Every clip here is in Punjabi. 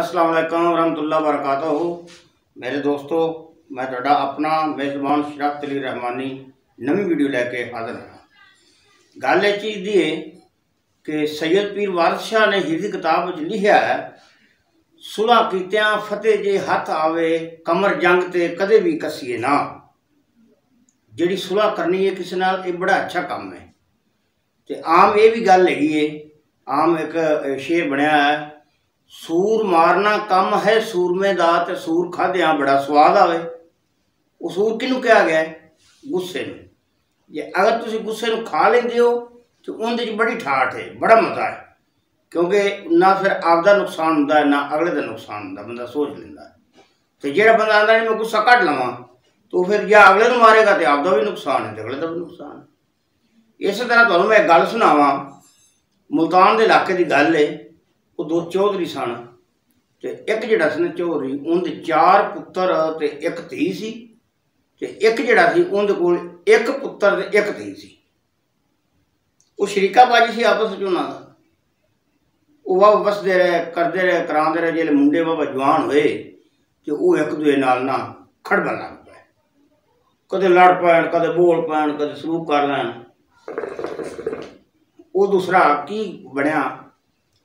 ਅਸਲਾਮ ਅਲੈਕਮ ਰਹਿਮਤੁਲਲਾਹ ਬਰਕਾਤਹੁ ਮੇਰੇ ਦੋਸਤੋ, ਮੈਂ ਤੁਹਾਡਾ ਆਪਣਾ ਮੇਜ਼ਬਾਨ ਸ਼ਰਾਫਤ ਅਲੀ ਰਹਿਮਾਨੀ ਨਵੀਂ ਵੀਡੀਓ ਲੈ ਕੇ ਹਾਜ਼ਰ ਹਾਂ। ਗੱਲ ਇਹ ਚੀਜ਼ ਦੀ ਹੈ ਕਿ ਸੈਦ ਪੀਰ ਵਾਰਿਸ ਸ਼ਾਹ ਨੇ ਹਿਰਦੀ ਕਿਤਾਬ ਵਿੱਚ ਲਿਖਿਆ ਹੈ ਸੁਲਾ ਕੀਤਿਆਂ ਫਤਿਹ ਜੇ ਹੱਥ ਆਵੇ, ਕਮਰ ਜੰਗ ਤੇ ਕਦੇ ਵੀ ਕਸੀਏ ਨਾ। ਜਿਹੜੀ ਸੁਲਾ ਕਰਨੀ ਹੈ ਕਿਸੇ ਨਾਲ, ਇਹ ਬੜਾ ਅੱਛਾ ਕੰਮ ਹੈ ਤੇ ਆਮ ਇਹ ਵੀ ਗੱਲ ਹੈਗੀ ਹੈ ਆਮ ਇੱਕ ਸ਼ੇਰ ਬਣਿਆ ਹੈ ਸੂਰ ਮਾਰਨਾ ਕੰਮ ਹੈ ਸੂਰਮੇ ਦਾ ਤੇ ਸੂਰ ਖਾਦਿਆਂ ਬੜਾ ਸਵਾਦ ਆਵੇ ਉਹ ਸੂਰ ਕਿਹਨੂੰ ਕਿਹਾ ਗਿਆ ਹੈ ਗੁੱਸੇ ਨੂੰ ਜੇ ਅਗਰ ਤੁਸੀਂ ਗੁੱਸੇ ਨੂੰ ਖਾ ਲੈਂਦੇ ਹੋ ਤੇ ਉਹਦੇ 'ਚ ਬੜੀ ਠਾਠ ਹੈ ਬੜਾ ਮਜ਼ਾ ਹੈ ਕਿਉਂਕਿ ਨਾ ਫਿਰ ਆਪਦਾ ਨੁਕਸਾਨ ਹੁੰਦਾ ਨਾ ਅਗਲੇ ਦਾ ਨੁਕਸਾਨ ਹੁੰਦਾ ਬੰਦਾ ਸੋਚ ਲੈਂਦਾ ਤੇ ਜਿਹੜਾ ਬੰਦਾ ਆਂਦਾ ਨਹੀਂ ਮੈਂ ਗੁੱਸਾ ਕੱਢ ਲਵਾਂ ਤੋ ਫਿਰ ਜਾਂ ਅਗਲੇ ਨੂੰ ਮਾਰੇਗਾ ਤੇ ਆਪਦਾ ਵੀ ਨੁਕਸਾਨ ਹੈ ਤੇ ਅਗਲੇ ਦਾ ਵੀ ਨੁਕਸਾਨ ਇਸੇ ਤਰ੍ਹਾਂ ਤੁਹਾਨੂੰ ਮੈਂ ਗੱਲ ਸੁਣਾਵਾਂ ਮੁਲਤਾਨ ਦੇ ਇਲਾਕੇ ਦੀ ਗੱਲ ਹੈ ਉਹ ਦੋ ਚੌਧਰੀ ਸਨ ਤੇ ਇੱਕ ਜਿਹੜਾ ਸੀ ਨਾ ਚੌਧਰੀ, ਉਹਦੇ ਚਾਰ ਪੁੱਤਰ ਤੇ ਇੱਕ ਧੀ ਸੀ ਤੇ ਇੱਕ ਜਿਹੜਾ ਸੀ ਉਹਦੇ ਕੋਲ ਇੱਕ ਪੁੱਤਰ ਤੇ ਇੱਕ ਧੀ ਸੀ। ਉਹ ਸ਼ਰੀਕਾ ਬਾਜੀ ਸੀ ਆਪਸ ਵਿੱਚ ਉਹਨਾਂ ਦਾ। ਉਹ ਵਾ ਵਸਦੇ ਰਹੇ, ਕਰਦੇ ਰਹੇ, ਕਰਾਉਂਦੇ ਰਹੇ, ਜਿਹੜੇ ਮੁੰਡੇ ਬਾਬਾ ਜਵਾਨ ਹੋਏ ਤੇ ਉਹ ਇੱਕ ਦੂਜੇ ਨਾਲ ਨਾ ਖੜਬਣ ਲੱਗ ਪਏ। ਕਦੇ ਲੜ ਪੈਣ, ਕਦੇ ਬੋਲ ਪੈਣ, ਕਦੇ ਸਲੂਕ ਕਰ ਲੈਣ। ਉਹ ਦੂਸਰਾ ਕੀ ਬਣਿਆ?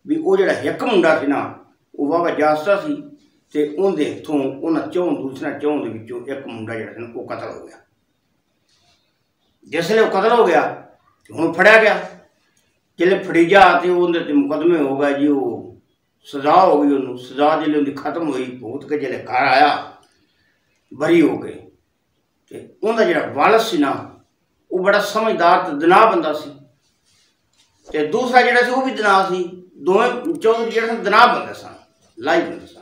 ਵੀ ਉਹ ਜਿਹੜਾ ਇੱਕ ਮੁੰਡਾ ਸੀ ਨਾ, ਉਹ ਵਾਵਾ ਜਾਸਤਾ ਸੀ ਤੇ ਉਹਦੇ ਹੱਥੋਂ ਉਹਨਾਂ ਚੋਂ ਦੂਸਰਾ ਚੋਂ ਦੇ ਵਿੱਚੋਂ ਇੱਕ ਮੁੰਡਾ ਜਿਹੜਾ ਸੀ ਉਹ ਕਤਲ ਹੋ ਗਿਆ। ਜਿਸ ਵੇਲੇ ਉਹ ਕਤਲ ਹੋ ਗਿਆ, ਤੇ ਹੁਣ ਫੜਿਆ ਗਿਆ। ਜਿਹੜੇ ਫੜੀ ਜਾ ਤੇ ਉਹਦੇ ਤੇ ਮੁਕਦਮੇ ਹੋ ਗਏ ਜੀ, ਉਹ ਸਜ਼ਾ ਹੋ ਗਈ ਉਹਨੂੰ। ਸਜ਼ਾ ਜਿਹੜੇ ਉਹਦੀ ਖਤਮ ਹੋਈ ਭੂਤ ਕੇ ਜਿਹੜੇ ਘਰ ਆਇਆ, ਬਰੀ ਹੋ ਗਏ। ਤੇ ਉਹਦਾ ਜਿਹੜਾ ਵਾਲਸ ਸੀ ਨਾ, ਉਹ ਬੜਾ ਸਮਝਦਾਰ ਤੇ ਦਿਨਾ ਬੰਦਾ ਸੀ। ਤੇ ਦੂਸਰਾ ਜਿਹੜਾ ਸੀ, ਉਹ ਵੀ ਦਿਨਾ ਸੀ। ਦੋਵੇਂ ਚੌਧਰੀ ਜਿਹੜੇ ਸਨ ਦਨਾਹ ਬੰਦੇ ਸਨ, ਲਾਈ ਬੰਦੇ ਸਨ।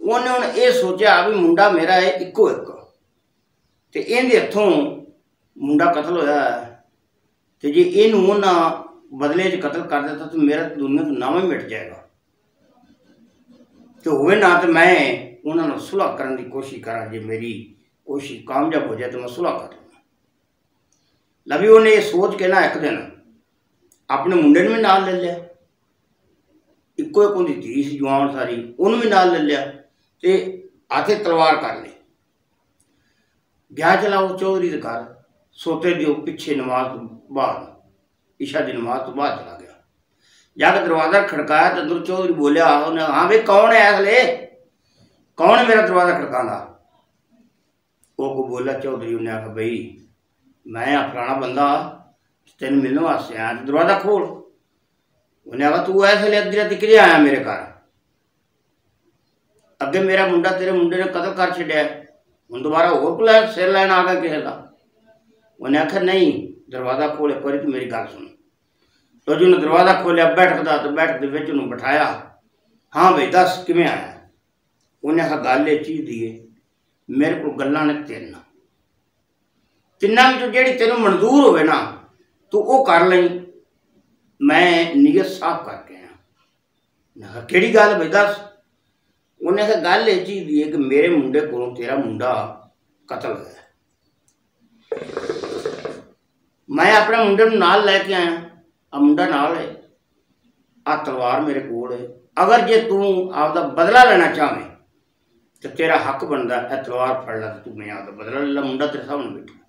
ਉਹਨੇ ਹੁਣ ਇਹ ਸੋਚਿਆ ਵੀ ਮੁੰਡਾ ਮੇਰਾ ਹੈ, ਇੱਕੋ ਇੱਕ। ਤੇ ਇਹਦੇ ਹੱਥੋਂ ਮੁੰਡਾ ਕਤਲ ਹੋਇਆ ਤੇ ਜੇ ਇਹਨੂੰ ਉਹਨਾਂ ਬਦਲੇ 'ਚ ਕਤਲ ਕਰ ਦਿੱਤਾ, ਤਾਂ ਮੇਰਾ ਦੁਨੀਆ ਤੋਂ ਨਾਮ ਹੀ ਮਿਟ ਜਾਏਗਾ। ਤੇ ਹੋਵੇ ਨਾ ਤੇ ਮੈਂ ਉਹਨਾਂ ਨੂੰ ਸੁਲ੍ਹਾ ਕਰਨ ਦੀ ਕੋਸ਼ਿਸ਼ ਕਰਾਂ, ਜੇ ਮੇਰੀ ਕੋਸ਼ਿਸ਼ ਕਾਮਯਾਬ ਹੋ ਜਾਏ ਤਾਂ ਮੈਂ ਸੁਲ੍ਹਾ ਕਰ ਲਵਾਂ ਲਵੀ, ਉਹਨੇ ਇਹ ਸੋਚ ਕੇ ਨਾ ਇੱਕ ਦਿਨ ਆਪਣੇ ਮੁੰਡੇ ਨੂੰ ਵੀ ਨਾਲ ਲੈ ਲਿਆ। ਇੱਕੋ ਇੱਕ ਉਹਦੀ ਧੀ ਸੀ, ਜਵਾਨ ਸਾਰੀ, ਉਹਨੂੰ ਵੀ ਨਾਲ ਲੈ ਲਿਆ ਤੇ ਆਥੇ ਤਲਵਾਰ ਕਰ ਲਈ। ਗਿਆ ਚਲਾਓ ਚੌਧਰੀ ਦੇ ਘਰ, ਸੋਤੇ ਦਿਓ ਪਿੱਛੇ ਨਮਾਜ਼ ਤੋਂ ਬਾਅਦ ਇਸ਼ਾ ਦੀ ਨਮਾਜ਼ ਤੋਂ ਬਾਅਦ ਚਲਾ ਗਿਆ। ਜਦ ਦਰਵਾਜ਼ਾ ਖੜਕਾਇਆ ਤੇ ਅੰਦਰ ਚੌਧਰੀ ਬੋਲਿਆ, ਉਹਨੇ ਹਾਂ ਵੇ ਕੌਣ ਹੈ ਅਸਲੇ ਕੌਣ ਮੇਰਾ ਦਰਵਾਜ਼ਾ ਖੜਕਾਉਂਦਾ? ਉਹ ਕੋ ਬੋਲਿਆ, ਚੌਧਰੀ ਉਹਨੇ ਆਖਿਆ, ਬਈ ਮੈਂ ਆ, ਫਲਾਣਾ ਬੰਦਾ। ਤੈਨੂੰ ਮਿਲਣ ਵਾਸਤੇ ਆਇਆ ਦਰਵਾਜ਼ਾ ਖੋਲ। ਉਹਨੇ ਆਖਿਆ, ਤੂੰ ਐਸੇ ਵੇਲੇ ਅੱਧੀ ਰਾਤੀ ਕਿਹਦੇ ਆਇਆ ਮੇਰੇ ਘਰ? ਅੱਗੇ ਮੇਰਾ ਮੁੰਡਾ ਤੇਰੇ ਮੁੰਡੇ ਨੇ ਕਤਲ ਕਰ ਛੱਡਿਆ। ਹੁਣ ਦੁਬਾਰਾ ਹੋਰ ਕੋਲ ਸਿਰ ਲੈਣ ਆ ਗਿਆ ਕਿਸੇ ਦਾ? ਉਹਨੇ ਆਖਿਆ, ਨਹੀਂ, ਦਰਵਾਜ਼ਾ ਖੋਲ, ਇੱਕ ਵਾਰੀ ਤੂੰ ਮੇਰੀ ਗੱਲ ਸੁਣ। ਤੋ ਜੀ ਨੇ ਦਰਵਾਜ਼ਾ ਖੋਲਿਆ, ਬੈਠਕਦਾ ਤੇ ਬੈਠ ਦੇ ਵਿੱਚ ਉਹਨੂੰ ਬਿਠਾਇਆ। ਹਾਂ ਬਈ, ਦੱਸ, ਕਿਵੇਂ ਆਇਆ? ਉਹਨੇ ਆਖਿਆ, ਗੱਲ ਇਹ ਚੀਜ਼ ਦੀ ਏ, ਮੇਰੇ ਕੋਲ ਗੱਲਾਂ ਨੇ ਤਿੰਨ। ਤਿੰਨਾਂ ਵਿੱਚੋਂ ਜਿਹੜੀ ਤੈਨੂੰ ਮਨਜ਼ੂਰ ਹੋਵੇ ਨਾ ਤੂੰ ਉਹ ਕਰ ਲਈ। ਮੈਂ ਨੀਅਤ ਸਾਫ਼ ਕਰਕੇ ਆਇਆ। ਮੈਂ ਕਿਹੜੀ ਗੱਲ ਬਈ ਦੱਸ? ਉਹਨੇ ਕਿਹਾ, ਗੱਲ ਇਹ ਚੀਜ਼ ਦੀ ਹੈ ਕਿ ਮੇਰੇ ਮੁੰਡੇ ਕੋਲੋਂ ਤੇਰਾ ਮੁੰਡਾ ਕਤਲ ਹੋਇਆ। ਮੈਂ ਆਪਣੇ ਮੁੰਡੇ ਨੂੰ ਨਾਲ ਲੈ ਕੇ ਆਇਆ। ਆ ਮੁੰਡਾ ਨਾਲ ਹੈ। ਆ ਤਲਵਾਰ ਮੇਰੇ ਕੋਲ ਹੈ। ਅਗਰ ਜੇ ਤੂੰ ਆਪਦਾ ਬਦਲਾ ਲੈਣਾ ਚਾਹਵੇਂ, ਤੇ ਤੇਰਾ ਹੱਕ ਬਣਦਾ ਹੈ ਤਲਵਾਰ ਫੜ ਲੈ ਤੇ ਤੂੰ ਮੈਂ ਆਪਦਾ ਬਦਲਾ ਲੈ ਲੈ। ਮੁੰਡਾ ਤੇਰੇ ਸਾਹਮਣੇ ਬੈਠਾ।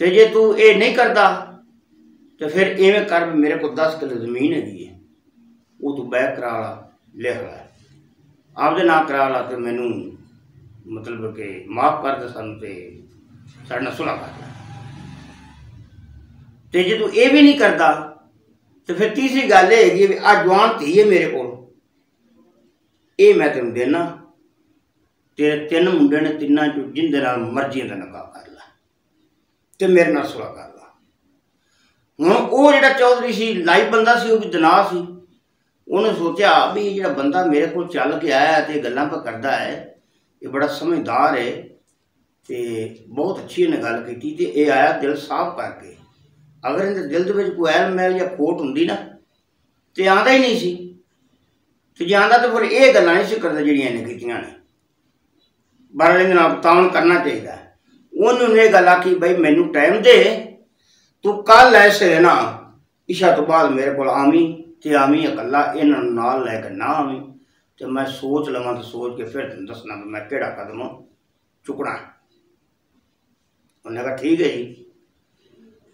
ਤੇ ਜੇ ਤੂੰ ਇਹ ਨਹੀਂ ਕਰਦਾ, ਤੇ ਫਿਰ ਐਵੇਂ ਕਰ ਮੇਰੇ ਕੋਲ 10 ਕਿਲੋ ਜ਼ਮੀਨ ਹੈਗੀ ਹੈ। ਉਹ ਤੂੰ ਬੈਕ ਕਰਾ ਲਾ, ਲਿਖ ਲੈ। ਆਪਦੇ ਨਾਂ ਕਰਾ ਲਾ ਤੇ ਮੈਨੂੰ ਮਤਲਬ ਕਿ ਮਾਫ ਕਰ ਦੇ ਸਾਨੂੰ ਤੇ ਸਾਡੇ ਨਾਲ ਸੁਣਾ ਕਰ ਲੈ ਤੇ ਜੇ ਤੂੰ ਇਹ ਵੀ ਨਹੀਂ ਕਰਦਾ, ਤੇ ਫਿਰ ਤੀਸਰੀ ਗੱਲ ਇਹ ਹੈਗੀ ਵੀ ਆ ਜਵਾਨ ਧੀ ਹੈ ਮੇਰੇ ਕੋਲ। ਇਹ ਮੈਂ ਤੈਨੂੰ ਦੇਣਾ। ਤੇਰੇ ਤਿੰਨ ਮੁੰਡੇ ਨੇ ਤਿੰਨਾਂ ਚੋਂ ਜਿੰਦੇ ਨਾਲ ਮਰਜ਼ੀ ਦਾ ਨਿਕਾਹ ਕਰ ਲੈ। ਤੇ ਮੇਰੇ ਨਾਲ ਸੁਲਾ ਕਰ ਲਾ। ਹੁਣ ਉਹ ਜਿਹੜਾ ਚੌਧਰੀ ਸੀ ਲਾਈਵ ਬੰਦਾ ਸੀ, ਉਹ ਵੀ ਦਨਾ ਸੀ। ਉਹਨੇ ਸੋਚਿਆ ਵੀ ਇਹ ਜਿਹੜਾ ਬੰਦਾ ਮੇਰੇ ਕੋਲ ਚੱਲ ਕੇ ਆਇਆ ਤੇ ਗੱਲਾਂ ਪਾ ਕਰਦਾ ਹੈ, ਇਹ ਬੜਾ ਸਮਝਦਾਰ ਹੈ ਤੇ ਬਹੁਤ ਅੱਛੀ ਇਹਨੇ ਗੱਲ ਕੀਤੀ ਤੇ ਇਹ ਆਇਆ ਦਿਲ ਸਾਫ਼ ਕਰਕੇ। ਅਗਰ ਇਹਦੇ ਦਿਲ ਦੇ ਵਿੱਚ ਕੋਈ ਐਲ ਮੈਲ ਜਾਂ ਖੋਟ ਹੁੰਦੀ ਨਾ, ਤੇ ਆਂਦਾ ਹੀ ਨਹੀਂ ਸੀ। ਤੇ ਜੇ ਆਂਦਾ ਤਾਂ ਫਿਰ ਇਹ ਗੱਲਾਂ ਨਹੀਂ ਸੀ ਕਰਦਾ ਜਿਹੜੀਆਂ ਇਹਨੇ ਕੀਤੀਆਂ ਨੇ। ਬਾਰੇ ਦੇ ਨਾਲ ਤਾਉਣ ਕਰਨਾ ਚਾਹੀਦਾ। ਉਹਨੂੰ ਇਹ ਗੱਲ ਆਖੀ ਬਈ ਮੈਨੂੰ ਟਾਈਮ ਦੇ, ਤੂੰ ਕੱਲ ਐਸੇ ਨਾ ਇਸ਼ਾ ਤੋਂ ਬਾਅਦ ਮੇਰੇ ਕੋਲ ਆਵੀਂ ਤੇ ਆਵੀਂ ਇਕੱਲਾ, ਇਹਨਾਂ ਨੂੰ ਨਾਲ ਲੈ ਕੇ ਨਾ ਆਵੀਂ। ਤੇ ਮੈਂ ਸੋਚ ਲਵਾਂ ਤੇ ਸੋਚ ਕੇ ਫਿਰ ਤੈਨੂੰ ਦੱਸਣਾ ਵੀ ਮੈਂ ਕਿਹੜਾ ਕਦਮ ਚੁੱਕਣਾ। ਹੈ। ਉਹਨੇ ਕਿਹਾ, ਠੀਕ ਹੈ ਜੀ।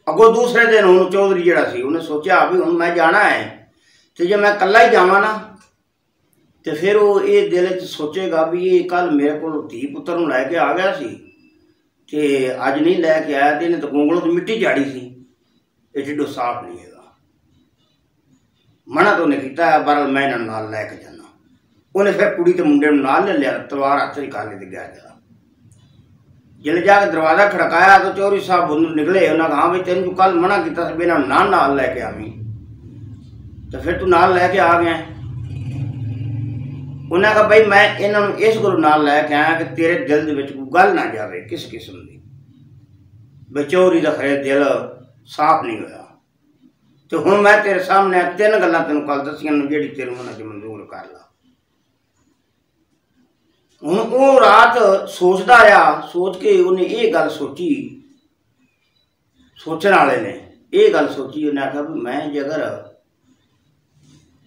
ਅੱਗੋਂ ਦੂਸਰੇ ਦਿਨ ਹੁਣ ਚੌਧਰੀ ਜਿਹੜਾ ਸੀ, ਉਹਨੇ ਸੋਚਿਆ ਵੀ ਹੁਣ ਮੈਂ ਜਾਣਾ ਹੈ। ਤੇ ਜੇ ਮੈਂ ਇਕੱਲਾ ਹੀ ਜਾਵਾਂ ਨਾ, ਤੇ ਫਿਰ ਉਹ ਇਹ ਦਿਲ 'ਚ ਸੋਚੇਗਾ ਵੀ ਇਹ ਕੱਲ ਮੇਰੇ ਕੋਲ ਧੀ ਪੁੱਤਰ ਨੂੰ ਲੈ ਕੇ ਆ ਗਿਆ ਸੀ। ਤੇ ਅੱਜ ਨਹੀਂ ਲੈ ਕੇ ਆਇਆ ਤੇ ਇਹਨੇ ਤਾਂ ਗੋਂਗਲੋਂ ਤੋਂ ਮਿੱਟੀ ਝਾੜੀ ਸੀ। ਇਹ ਢਿੱਡੋ ਸਾਫ਼ ਨਹੀਂ ਹੈਗਾ। ਮਨਾ ਤੋਂ ਉਹਨੇ ਕੀਤਾ ਹੈ ਬਰਲ ਮੈਂ ਇਹਨਾਂ ਨੂੰ ਨਾਲ ਲੈ ਕੇ ਜਾਣਾ ਉਹਨੇ ਫਿਰ ਕੁੜੀ ਤੇ ਮੁੰਡੇ ਨੂੰ ਨਾਲ ਲੈ ਲਿਆ, ਤਲਵਾਰ ਹੱਥ 'ਚ ਕਾਲੇ ਤੇ ਗਿਆ ਜਰਾ ਜਿਲ ਜਾ ਕੇ ਦਰਵਾਜ਼ਾ ਖੜਕਾਇਆ ਤਾਂ ਚੋਰੀ ਸਾਹਿਬ ਬੰਦੂ ਨਿਕਲੇ, ਉਹਨਾਂ ਕਹਾ ਵੀ ਤੈਨੂੰ ਕੱਲ ਮਨਾ ਕੀਤਾ ਸੀ ਵੀ ਇਹਨਾਂ ਨੂੰ ਨਾਲ ਨਾਲ ਲੈ ਕੇ ਆਵੀਂ। ਤਾਂ ਫਿਰ ਤੂੰ ਨਾਲ ਲੈ ਕੇ ਆ ਗਿਆ। ਉਹਨਾਂ ਕਹਾ ਬਈ ਮੈਂ ਇਹਨਾਂ ਨੂੰ ਇਸ ਗੁਰੂ ਨਾਲ ਲੈ ਕੇ ਆਇਆ ਕਿ ਤੇਰੇ ਦਿਲ ਦੇ ਵਿੱਚ ਕੋਈ ਗੱਲ ਨਾ ਜਾਵੇ ਕਿਸ ਕਿਸਮ ਦੀ। ਬਚੋਰੀ ਦਾ ਖਰੇ ਦਿਲ ਸਾਫ਼ ਨਹੀਂ ਹੋਇਆ। ਤੇ ਹੁਣ ਮੈਂ ਤੇਰੇ ਸਾਹਮਣੇ ਤਿੰਨ ਗੱਲਾਂ ਤੈਨੂੰ ਕੱਲ ਦੱਸੀਆਂ ਨੇ ਜਿਹੜੀ ਤੇਰੇ ਮਨ 'ਚ ਮਨਜ਼ੂਰ ਕਰ ਲਾ। ਹੁਣ ਉਹ ਰਾਤ ਸੋਚਦਾ ਆ ਸੋਚ ਕੇ ਉਹਨੇ ਇਹ ਗੱਲ ਸੋਚੀ। ਸੋਚਣ ਵਾਲੇ ਨੇ ਇਹ ਗੱਲ ਸੋਚੀ, ਉਹਨੇ ਆਖਿਆ ਵੀ ਮੈਂ ਜੇਕਰ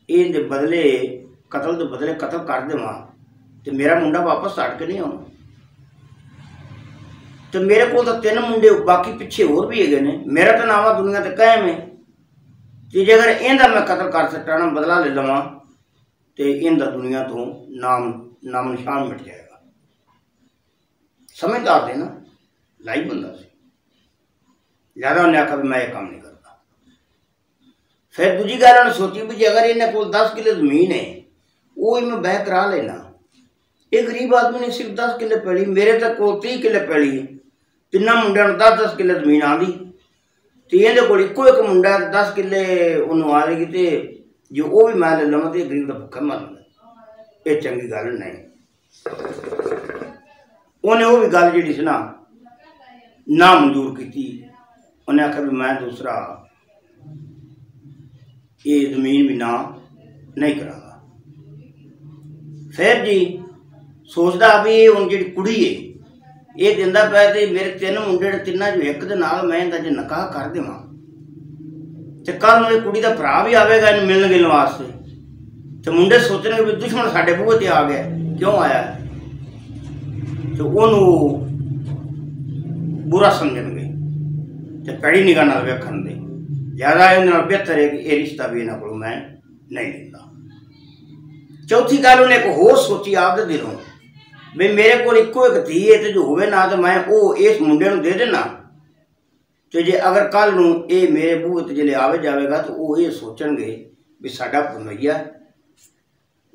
ਇਹਦੇ ਬਦਲੇ ਕਤਲ ਦੇ ਬਦਲੇ ਕਤਲ ਕਰ ਦੇਵਾਂ। ਤੇ ਮੇਰਾ ਮੁੰਡਾ ਵਾਪਸ ਛੱਡ ਕੇ ਨਹੀਂ ਆਉਣਾ। ਤੇ ਮੇਰੇ ਕੋਲ ਤਾਂ ਤਿੰਨ ਮੁੰਡੇ, ਬਾਕੀ ਪਿੱਛੇ ਹੋਰ ਵੀ ਹੈਗੇ ਨੇ। ਮੇਰਾ ਤਾਂ ਨਾਵਾ ਦੁਨੀਆ ਤੇ ਕਾਇਮ ਹੈ। ਤੇ ਜੇ ਇਹਦਾ ਮੈਂ ਕਤਲ ਕਰ ਸਕਾਂ ਨਾ, ਬਦਲਾ ਲੈ ਲਵਾਂ, ਤੇ ਇਹਦਾ ਦੁਨੀਆ ਤੋਂ ਨਾਮ ਨਾਮ ਨਿਸ਼ਾਨ ਮਿਟ ਜਾਏਗਾ। ਸਮਝਦਾਰ ਦੇ ਨਾ, ਲਾਈ ਬੰਦਾ ਸੀ। ਜ਼ਿਆਦਾ ਉਹਨੇ ਆਖਿਆ ਮੈਂ ਇਹ ਕੰਮ ਨਹੀਂ ਕਰਦਾ। ਫਿਰ ਦੂਜੀ ਗੱਲ ਉਹਨੇ ਸੋਚੀ ਵੀ ਜੇ ਅਗਰ ਇਹਨਾਂ ਕੋਲ 10 ਕਿੱਲੇ ਜ਼ਮੀਨ ਹੈ ਉਹ ਹੀ ਮੈਂ ਬਹਿ ਕਰਾ ਲੈਣਾ ਇਹ ਗਰੀਬ ਆਦਮੀ ਨੇ ਸਿਰਫ 10 ਕਿੱਲੇ ਪੈਲੀ ਮੇਰੇ ਤਾਂ ਕੋਲ 30 ਕਿੱਲੇ ਪੈਲੀ ਹੈ ਤਿੰਨਾਂ ਮੁੰਡਿਆਂ ਨੂੰ 10-10 ਕਿੱਲੇ ਜ਼ਮੀਨ ਆਂਦੀ ਤੇ ਇਹਦੇ ਕੋਲ ਇੱਕੋ ਇੱਕ ਮੁੰਡਾ 10 ਕਿੱਲੇ ਉਹਨੂੰ ਆ ਰਹੀ ਤੇ ਜੇ ਉਹ ਵੀ ਮੈਂ ਲੈ ਲਵਾਂ ਤੇ ਇਹ ਗਰੀਬ ਦਾ ਭੁੱਖਾ ਮਰਦਾ ਇਹ ਚੰਗੀ ਗੱਲ ਨਹੀਂ ਉਹਨੇ ਉਹ ਵੀ ਗੱਲ ਜਿਹੜੀ ਸੀ ਨਾ ਨਾ ਮਨਜ਼ੂਰ ਕੀਤੀ ਉਹਨੇ ਆਖਿਆ ਵੀ ਮੈਂ ਦੂਸਰਾ ਇਹ ਜ਼ਮੀਨ ਵੀ ਨਾ ਨਹੀਂ ਕਰਾਂਗਾ ਫਿਰ ਜੀ ਸੋਚਦਾ ਵੀ ਇਹ ਹੁਣ ਜਿਹੜੀ ਕੁੜੀ ਏ, ਇਹ ਦਿੰਦਾ ਪਿਆ ਤੇ ਮੇਰੇ ਤਿੰਨ ਮੁੰਡੇ ਨੇ ਤਿੰਨਾਂ ਚੋਂ ਇੱਕ ਦੇ ਨਾਲ ਮੈਂ ਇਹਦਾ ਜੇ ਨਿਕਾਹ ਕਰ ਦੇਵਾਂ। ਤੇ ਕੱਲ ਨੂੰ ਇਹ ਕੁੜੀ ਦਾ ਭਰਾ ਵੀ ਆਵੇਗਾ ਇਹਨੂੰ ਮਿਲਣ ਗਿਲਣ ਵਾਸਤੇ। ਤੇ ਮੁੰਡੇ ਸੋਚਣਗੇ ਵੀ ਦੁਸ਼ਮਣ ਸਾਡੇ ਬੂਹੇ ਤੇ ਆ ਗਿਆ, ਕਿਉਂ ਆਇਆ? ਤੇ ਉਹਨੂੰ ਬੁਰਾ ਸਮਝਣਗੇ। ਤੇ ਪੈੜੀ ਨਿਗਾਹ ਨਾਲ ਵੇਖਣ ਦੇ। ਜ਼ਿਆਦਾ ਇਹਨਾਂ ਨਾਲ ਬਿਹਤਰ ਹੈ ਕਿ ਇਹ ਰਿਸ਼ਤਾ ਵੀ ਇਹਨਾਂ ਕੋਲ ਮੈਂ ਨਹੀਂ ਲੈਂਦਾ ਚੌਥੀ ਗੱਲ ਉਹਨੇ ਇੱਕ ਹੋਰ ਸੋਚੀ ਆਪਦੇ ਦਿਲੋਂ। ਵੀ ਮੇਰੇ ਕੋਲ ਇੱਕੋ ਇੱਕ ਧੀ ਹੈ ਤੇ ਜੋ ਹੋਵੇ ਨਾ ਤੇ ਮੈਂ ਉਹ ਇਸ ਮੁੰਡੇ ਨੂੰ ਦੇ ਦੇਣਾ ਤੇ ਜੇ ਅਗਰ ਕੱਲ ਨੂੰ ਇਹ ਮੇਰੇ ਬੂਤ ਤੇ ਜਿਹੜੇ ਆਵੇ ਜਾਵੇਗਾ ਤਾਂ ਉਹ ਇਹ ਸੋਚਣਗੇ ਵੀ ਸਾਡਾ ਭਨਈਆ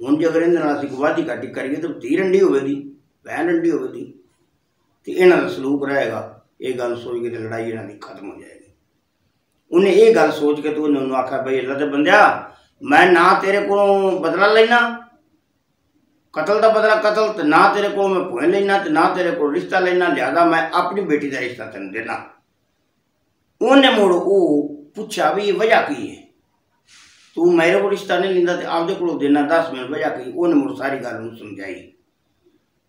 ਹੁਣ ਜੇ ਅਗਰ ਇਹਦੇ ਨਾਲ ਅਸੀਂ ਵਾਦੀ ਘਾਟੀ ਕਰੀਏ ਤਾਂ ਧੀ ਰੰਡੀ ਹੋਵੇਗੀ, ਭੈਣ ਰੰਡੀ ਹੋਵੇਗੀ। ਤੇ ਇਹਨਾਂ ਦਾ ਸਲੂਕ ਰਹੇਗਾ। ਇਹ ਗੱਲ ਸੋਚ ਕੇ ਤੇ ਲੜਾਈ ਇਹਨਾਂ ਦੀ ਖਤਮ ਹੋ ਜਾਏਗੀ। ਉਹਨੇ ਇਹ ਗੱਲ ਸੋਚ ਕੇ ਤੂੰ ਉਹਨੂੰ ਆਖਿਆ, ਬਈ ਅੱਲਾ ਦੇ ਬੰਦਿਆ, ਮੈਂ ਨਾ ਤੇਰੇ ਕੋਲੋਂ ਬਦਲਾ ਲੈਣਾ ਕਤਲ ਦਾ ਬਦਲਾ ਕਤਲ ਤੇ ਨਾ ਤੇਰੇ ਕੋਲ ਮੈਂ ਭੋਏ ਲੈਣਾ ਤੇ ਨਾ ਤੇਰੇ ਕੋਲ ਰਿਸ਼ਤਾ ਲੈਣਾ ਲਿਆਦਾ ਮੈਂ ਆਪਣੀ ਬੇਟੀ ਦਾ ਰਿਸ਼ਤਾ ਤੈਨੂੰ ਦੇਣਾ ਉਹਨੇ ਮੁੜ ਉਹ ਪੁੱਛਿਆ ਵੀ ਇਹ ਵਜ੍ਹਾ ਕੀ ਹੈ ਤੂੰ ਮੇਰੇ ਕੋਲ ਰਿਸ਼ਤਾ ਨਹੀਂ ਲੈਂਦਾ ਤੇ ਆਪਦੇ ਕੋਲੋਂ ਦੇਣਾ 10 ਮਿੰਟ ਵਜ੍ਹਾ ਕੀ ਉਹਨੇ ਮੁੜ ਸਾਰੀ ਗੱਲ ਨੂੰ ਸਮਝਾਈ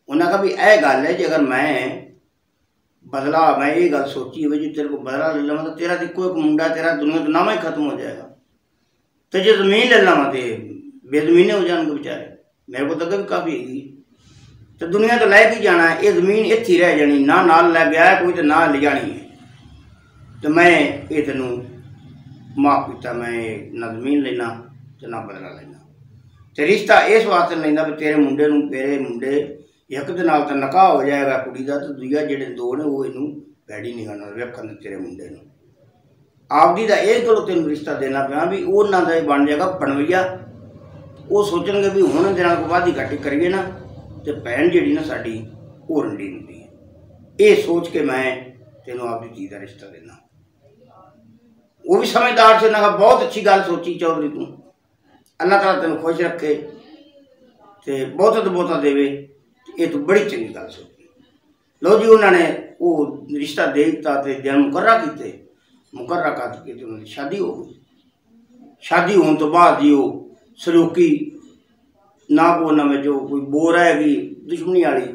ਉਹਨਾਂ ਕਹਾ ਵੀ ਇਹ ਗੱਲ ਹੈ ਜੇ ਅਗਰ ਮੈਂ ਬਦਲਾ ਮੈਂ ਇਹ ਗੱਲ ਸੋਚੀ ਹੋਵੇ ਜੇ ਤੇਰੇ ਕੋਲ ਬਦਲਾ ਲੈ ਲਵਾਂ ਤਾਂ ਤੇਰਾ ਤੇ ਕੋਈ ਮੁੰਡਾ ਤੇਰਾ ਦੁਨੀਆ ਤੋਂ ਨਾਮ ਹੀ ਖਤਮ ਹੋ ਜਾਏਗਾ ਤੇ ਜੇ ਜ਼ਮੀਨ ਲੈ ਲਵਾਂ ਤੇ ਬੇਜ਼ਮੀਨੇ ਹੋ ਜਾਣਗੇ ਵਿਚਾਰੇ ਮੇਰੇ ਕੋਲ ਤਾਂ ਵੀ ਕਾਫੀ ਹੈਗੀ। ਤੇ ਦੁਨੀਆ ਤੋਂ ਲੈ ਕੇ ਜਾਣਾ, ਇਹ ਜ਼ਮੀਨ ਇੱਥੇ ਹੀ ਰਹਿ ਜਾਣੀ, ਨਾ ਨਾਲ ਲੈ ਗਿਆ ਕੋਈ ਤੇ ਨਾ ਲੈ ਜਾਣੀ ਹੈ। ਤੇ ਮੈਂ ਇਹ ਤੈਨੂੰ ਮਾਫ ਕੀਤਾ, ਮੈਂ ਨਾ ਜ਼ਮੀਨ ਲੈਣਾ ਤੇ ਨਾ ਬਦਲਾ ਲੈਣਾ। ਤੇ ਰਿਸ਼ਤਾ ਇਸ ਵਾਸਤੇ ਲੈਂਦਾ ਵੀ ਤੇਰੇ ਮੁੰਡੇ ਨੂੰ, ਤੇਰੇ ਮੁੰਡੇ ਇੱਕ ਦੇ ਨਾਲ ਤਾਂ ਨਕਾਹ ਹੋ ਜਾਏਗਾ ਕੁੜੀ ਦਾ ਤੇ ਦੂਜਾ ਜਿਹੜੇ ਦੋ ਨੇ ਉਹ ਇਹਨੂੰ ਪੈੜੀ ਨਹੀਂ ਨਾਲ ਵੇਖਣ ਤੇਰੇ ਮੁੰਡੇ ਨੂੰ। ਆਪਦੀ ਦਾ ਇਹ ਕੋਲ ਤੈਨੂੰ ਰਿਸ਼ਤਾ ਦੇਣਾ ਪਿਆ ਵੀ ਉਹਨਾਂ ਦਾ ਹੀ ਬਣ ਜਾਏਗਾ ਬਣਵਈਆ ਉਹ ਸੋਚਣਗੇ ਵੀ ਹੁਣ ਦੇ ਨਾਲ ਕੋਈ ਵਾਦੀ ਘਾਟੀ ਕਰੀਏ ਨਾ, ਤੇ ਭੈਣ ਜਿਹੜੀ ਨਾ ਸਾਡੀ ਉਹ ਰੰਡੀ ਹੁੰਦੀ ਹੈ। ਇਹ ਸੋਚ ਕੇ ਮੈਂ ਤੈਨੂੰ ਆਪਦੀ ਧੀ ਦਾ ਰਿਸ਼ਤਾ ਦੇਣਾ ਉਹ ਵੀ ਸਮਝਦਾਰ ਸੀ ਨਾ ਕਹਾ ਬਹੁਤ ਅੱਛੀ ਗੱਲ ਸੋਚੀ ਚੌਧਰੀ ਤੂੰ। ਅੱਲਾਹ ਤਾਲਾ ਤੈਨੂੰ ਖੁਸ਼ ਰੱਖੇ ਤੇ ਬਹੁਤ ਬਹੁਤਾ ਦੇਵੇ ਇਹ ਤੂੰ ਬੜੀ ਚੰਗੀ ਗੱਲ ਸੋਚੀ। ਲੋ ਜੀ, ਉਹਨਾਂ ਨੇ ਉਹ ਰਿਸ਼ਤਾ ਦੇ ਦਿੱਤਾ ਤੇ ਦਿਨ ਮੁਕਰਰਾ ਕੀਤੇ। ਮੁਕਰਰਾ ਕਰਕੇ ਤੇ ਉਹਨਾਂ ਦੀ ਸ਼ਾਦੀ ਹੋ ਗਈ। ਸ਼ਾਦੀ ਹੋਣ ਤੋਂ ਬਾਅਦ ਜੀ ਉਹ ਸਲੂਕੀ, ਨਾ ਕੋ ਵਿੱਚ ਜੋ ਕੋਈ ਬੋਰ ਹੈਗੀ ਦੁਸ਼ਮਣੀ ਵਾਲੀ,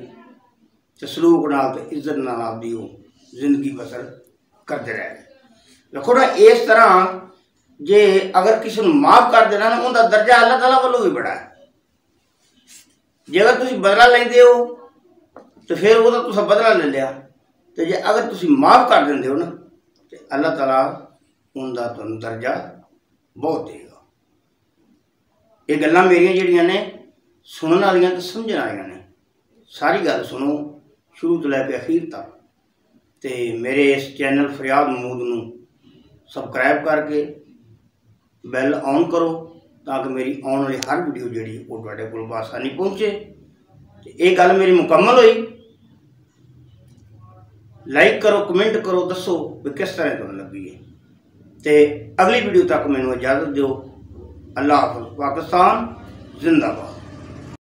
ਤੇ ਸਲੂਕ ਨਾਲ ਤੇ ਇੱਜ਼ਤ ਨਾਲ ਆਪਦੀ ਉਹ ਜ਼ਿੰਦਗੀ ਬਸਰ ਕਰਦੇ ਰਹੇ ਵੇਖੋ ਨਾ, ਇਸ ਤਰ੍ਹਾਂ ਜੇ ਅਗਰ ਕਿਸੇ ਨੂੰ ਮਾਫ ਕਰ ਦੇਣਾ ਨਾ, ਉਹਦਾ ਦਰਜਾ ਅੱਲਾਹ ਤਾਲਾ ਵੱਲੋਂ ਵੀ ਬੜਾ ਹੈ। ਜੇਕਰ ਤੁਸੀਂ ਬਦਲਾ ਲੈਂਦੇ ਹੋ, ਤੇ ਫਿਰ ਉਹਦਾ ਤੁਸੀਂ ਬਦਲਾ ਲੈ ਲਿਆ। ਤੇ ਜੇ ਅਗਰ ਤੁਸੀਂ ਮਾਫ ਕਰ ਦਿੰਦੇ ਹੋ ਨਾ, ਤੇ ਅੱਲਾਹ ਤਾਲਾ ਉਹਦਾ ਤੁਹਾਨੂੰ ਦਰਜਾ ਬਹੁਤ ਦੇਗਾ ਇਹ ਗੱਲਾਂ ਮੇਰੀਆਂ ਜਿਹੜੀਆਂ ਨੇ, ਸੁਣਨ ਵਾਲੀਆਂ ਤੇ ਸਮਝਣ ਵਾਲੀਆਂ ਨੇ। ਸਾਰੀ ਗੱਲ ਸੁਣੋ, ਸ਼ੁਰੂ ਤੋਂ ਲੈ ਕੇ ਅਖੀਰ ਤੱਕ। ਤੇ ਮੇਰੇ ਇਸ ਚੈਨਲ ਫਰਿਆਦ ਮੂਦ ਨੂੰ ਸਬਸਕ੍ਰਾਈਬ ਕਰਕੇ ਬੈਲ ਔਨ ਕਰੋ, ਤਾਂ ਕਿ ਮੇਰੀ ਆਉਣ ਵਾਲੀ ਹਰ ਵੀਡੀਓ ਜਿਹੜੀ, ਉਹ ਤੁਹਾਡੇ ਕੋਲ ਬਾਸਾਨੀ ਪਹੁੰਚੇ। ਤੇ ਇਹ ਗੱਲ ਮੇਰੀ ਮੁਕੰਮਲ ਹੋਈ। ਲਾਈਕ ਕਰੋ ਕਮੈਂਟ ਕਰੋ, ਦੱਸੋ ਵੀ ਕਿਸ ਤਰ੍ਹਾਂ ਤੁਹਾਨੂੰ ਲੱਗੀ ਹੈ ਤੇ ਅਗਲੀ ਵੀਡੀਓ ਤੱਕ ਮੈਨੂੰ ਇਜਾਜ਼ਤ ਦਿਓ। ਅੱਲਾਹ ਹਾਫਿਜ਼ ਪਾਕਿਸਤਾਨ ਜ਼ਿੰਦਾਬਾਦ।